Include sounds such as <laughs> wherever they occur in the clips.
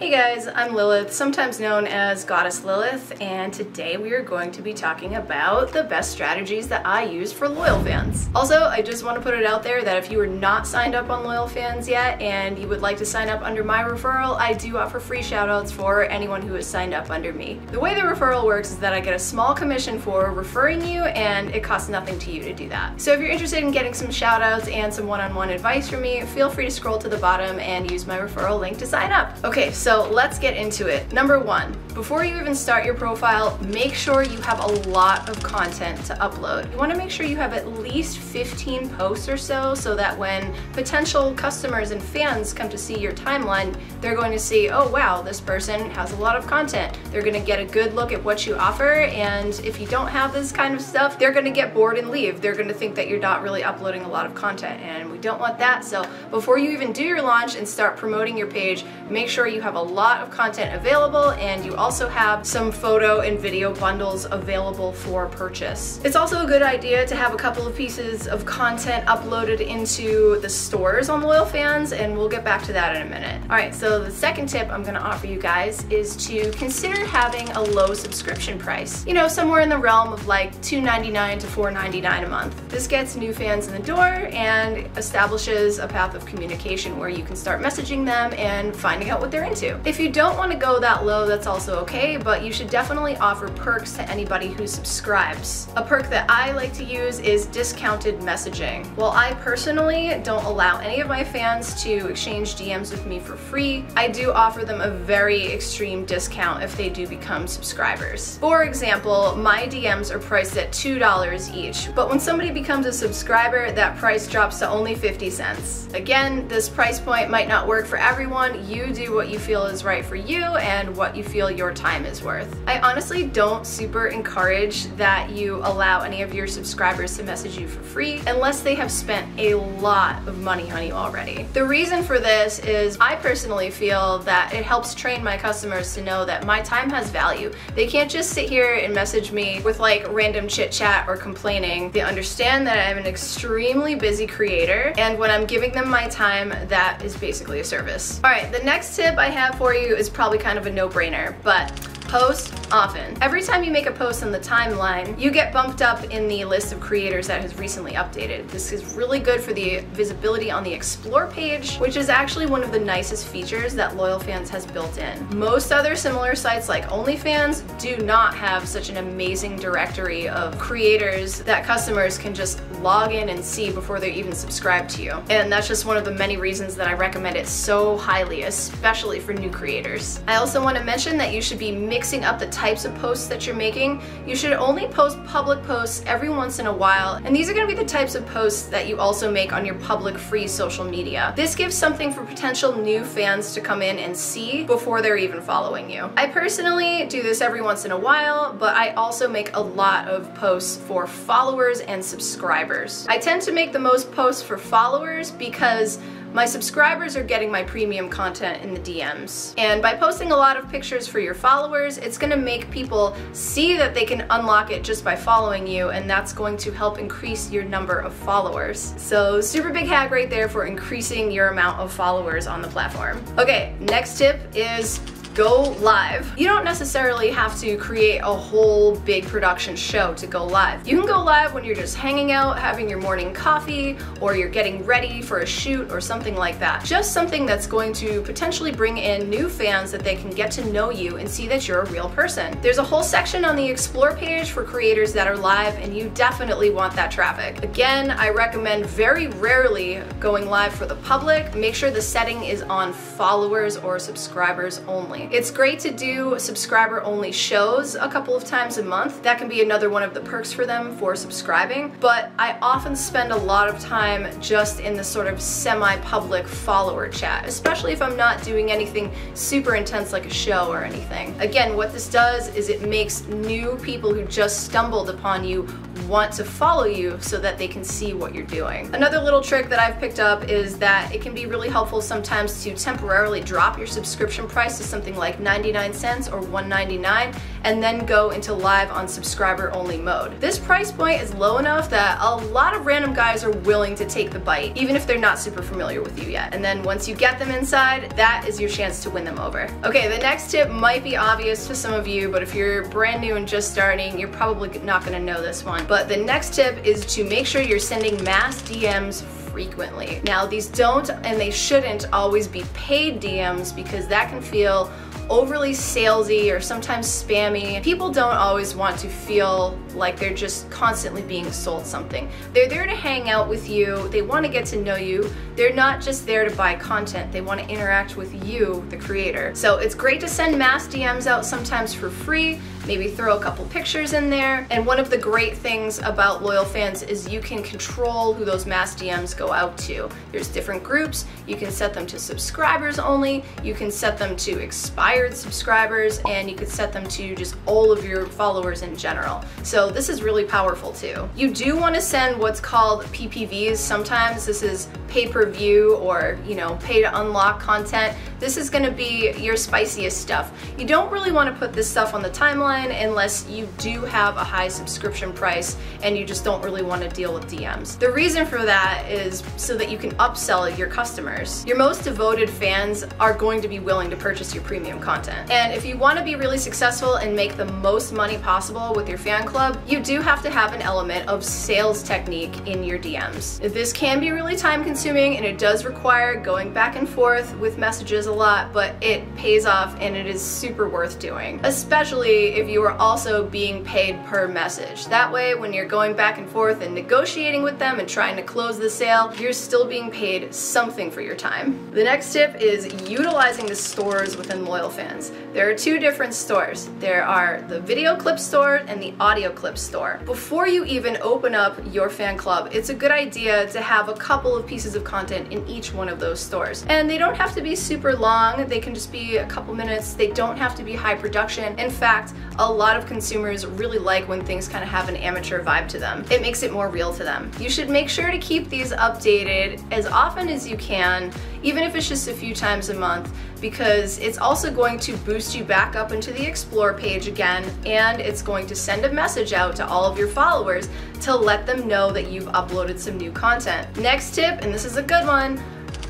Hey guys, I'm Lilith, sometimes known as Goddess Lilith, and today we are going to be talking about the best strategies that I use for loyal fans. Also, I just want to put it out there that if you are not signed up on Loyal Fans yet and you would like to sign up under my referral, I do offer free shoutouts for anyone who has signed up under me. The way the referral works is that I get a small commission for referring you and it costs nothing to you to do that. So if you're interested in getting some shoutouts and some one-on-one -on -one advice from me, feel free to scroll to the bottom and use my referral link to sign up. Okay, so so let's get into it. Number one, before you even start your profile, make sure you have a lot of content to upload. You wanna make sure you have at least 15 posts or so, so that when potential customers and fans come to see your timeline, they're going to see, oh wow, this person has a lot of content. They're gonna get a good look at what you offer, and if you don't have this kind of stuff, they're gonna get bored and leave. They're gonna think that you're not really uploading a lot of content, and we don't want that. So before you even do your launch and start promoting your page, make sure you have a lot of content available and you also have some photo and video bundles available for purchase. It's also a good idea to have a couple of pieces of content uploaded into the stores on Loyal Fans and we'll get back to that in a minute. Alright, so the second tip I'm gonna offer you guys is to consider having a low subscription price. You know, somewhere in the realm of like $2.99 to $4.99 a month. This gets new fans in the door and establishes a path of communication where you can start messaging them and finding out what they're into. If you don't want to go that low, that's also okay, but you should definitely offer perks to anybody who subscribes. A perk that I like to use is discounted messaging. While I personally don't allow any of my fans to exchange DMs with me for free, I do offer them a very extreme discount if they do become subscribers. For example, my DMs are priced at $2 each, but when somebody becomes a subscriber, that price drops to only 50 cents. Again, this price point might not work for everyone. You do what you feel is right for you and what you feel your time is worth. I honestly don't super encourage that you allow any of your subscribers to message you for free unless they have spent a lot of money on you already. The reason for this is I personally feel that it helps train my customers to know that my time has value. They can't just sit here and message me with like random chit chat or complaining. They understand that I'm an extremely busy creator and when I'm giving them my time, that is basically a service. All right, the next tip I have for you is probably kind of a no-brainer, but Post often. Every time you make a post on the timeline, you get bumped up in the list of creators that has recently updated. This is really good for the visibility on the Explore page, which is actually one of the nicest features that Loyal Fans has built in. Most other similar sites like OnlyFans do not have such an amazing directory of creators that customers can just log in and see before they even subscribe to you. And that's just one of the many reasons that I recommend it so highly, especially for new creators. I also want to mention that you should be mixing up the types of posts that you're making. You should only post public posts every once in a while, and these are going to be the types of posts that you also make on your public free social media. This gives something for potential new fans to come in and see before they're even following you. I personally do this every once in a while, but I also make a lot of posts for followers and subscribers. I tend to make the most posts for followers because my subscribers are getting my premium content in the DMs. And by posting a lot of pictures for your followers, it's gonna make people see that they can unlock it just by following you, and that's going to help increase your number of followers. So super big hack right there for increasing your amount of followers on the platform. Okay, next tip is go live. You don't necessarily have to create a whole big production show to go live. You can go live when you're just hanging out, having your morning coffee, or you're getting ready for a shoot or something like that. Just something that's going to potentially bring in new fans that they can get to know you and see that you're a real person. There's a whole section on the Explore page for creators that are live and you definitely want that traffic. Again, I recommend very rarely going live for the public. Make sure the setting is on followers or subscribers only. It's great to do subscriber only shows a couple of times a month. That can be another one of the perks for them for subscribing, but I often spend a lot of time just in the sort of semi-public follower chat, especially if I'm not doing anything super intense like a show or anything. Again, what this does is it makes new people who just stumbled upon you want to follow you so that they can see what you're doing. Another little trick that I've picked up is that it can be really helpful sometimes to temporarily drop your subscription price to something like 99 cents or 199 and then go into live on subscriber only mode. This price point is low enough that a lot of random guys are willing to take the bite, even if they're not super familiar with you yet. And then once you get them inside, that is your chance to win them over. Okay, the next tip might be obvious to some of you, but if you're brand new and just starting, you're probably not gonna know this one. But the next tip is to make sure you're sending mass DMs frequently. Now these don't and they shouldn't always be paid DMs because that can feel overly salesy or sometimes spammy. People don't always want to feel like they're just constantly being sold something. They're there to hang out with you, they want to get to know you, they're not just there to buy content, they want to interact with you, the creator. So it's great to send mass DMs out sometimes for free, maybe throw a couple pictures in there. And one of the great things about loyal fans is you can control who those mass DMs go out to. There's different groups, you can set them to subscribers only, you can set them to expired subscribers, and you could set them to just all of your followers in general. So this is really powerful too. You do want to send what's called PPVs. Sometimes this is pay-per-view or, you know, pay to unlock content. This is gonna be your spiciest stuff. You don't really wanna put this stuff on the timeline unless you do have a high subscription price and you just don't really wanna deal with DMs. The reason for that is so that you can upsell your customers. Your most devoted fans are going to be willing to purchase your premium content. And if you wanna be really successful and make the most money possible with your fan club, Um, you do have to have an element of sales technique in your DMs. This can be really time consuming and it does require going back and forth with messages a lot, but it pays off and it is super worth doing. Especially if you are also being paid per message. That way, when you're going back and forth and negotiating with them and trying to close the sale, you're still being paid something for your time. The next tip is utilizing the stores within Loyal Fans. There are two different stores. There are the video clip store and the audio clip store. Before you even open up your fan club, it's a good idea to have a couple of pieces of content in each one of those stores. And they don't have to be super long, they can just be a couple minutes, they don't have to be high production. In fact, a lot of consumers really like when things kind of have an amateur vibe to them. It makes it more real to them. You should make sure to keep these updated as often as you can, even if it's just a few times a month, because it's also going to boost you back up into the Explore page again, and it's going to send a message out to all of your followers to let them know that you've uploaded some new content. Next tip, and this is a good one,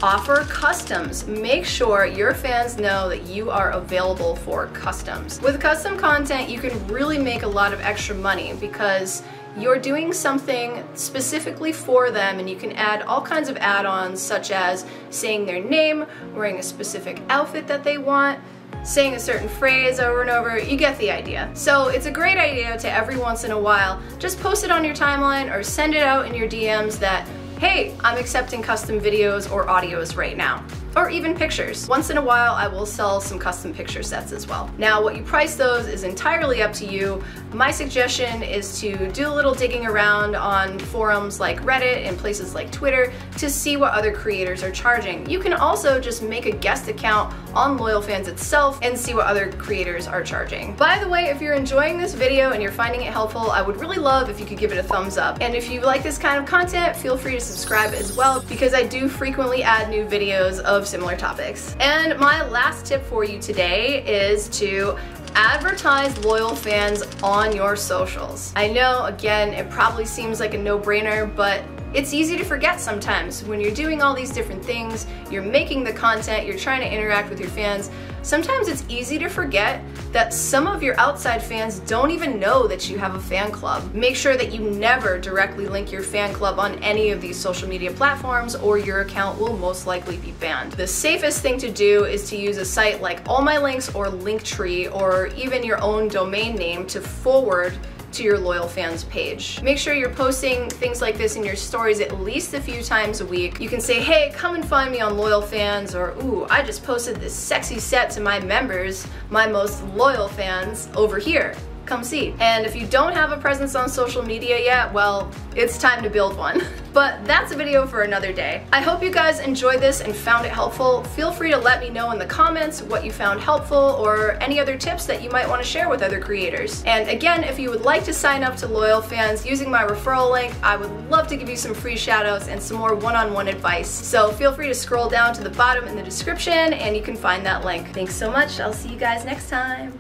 Offer customs. Make sure your fans know that you are available for customs. With custom content, you can really make a lot of extra money because you're doing something specifically for them and you can add all kinds of add-ons such as saying their name, wearing a specific outfit that they want, saying a certain phrase over and over, you get the idea. So it's a great idea to every once in a while just post it on your timeline or send it out in your DMs that hey, I'm accepting custom videos or audios right now or even pictures. Once in a while, I will sell some custom picture sets as well. Now, what you price those is entirely up to you. My suggestion is to do a little digging around on forums like Reddit and places like Twitter to see what other creators are charging. You can also just make a guest account on LoyalFans itself and see what other creators are charging. By the way, if you're enjoying this video and you're finding it helpful, I would really love if you could give it a thumbs up. And if you like this kind of content, feel free to subscribe as well because I do frequently add new videos of similar topics. And my last tip for you today is to advertise loyal fans on your socials. I know, again, it probably seems like a no-brainer, but it's easy to forget sometimes when you're doing all these different things, you're making the content, you're trying to interact with your fans. Sometimes it's easy to forget that some of your outside fans don't even know that you have a fan club. Make sure that you never directly link your fan club on any of these social media platforms or your account will most likely be banned. The safest thing to do is to use a site like All My Links or Linktree or even your own domain name to forward to your loyal fans page. Make sure you're posting things like this in your stories at least a few times a week. You can say, hey, come and find me on loyal fans, or ooh, I just posted this sexy set to my members, my most loyal fans, over here come see. And if you don't have a presence on social media yet, well, it's time to build one. <laughs> But that's a video for another day. I hope you guys enjoyed this and found it helpful. Feel free to let me know in the comments what you found helpful or any other tips that you might want to share with other creators. And again, if you would like to sign up to Loyal Fans using my referral link, I would love to give you some free shoutouts and some more one-on-one -on -one advice. So feel free to scroll down to the bottom in the description and you can find that link. Thanks so much. I'll see you guys next time.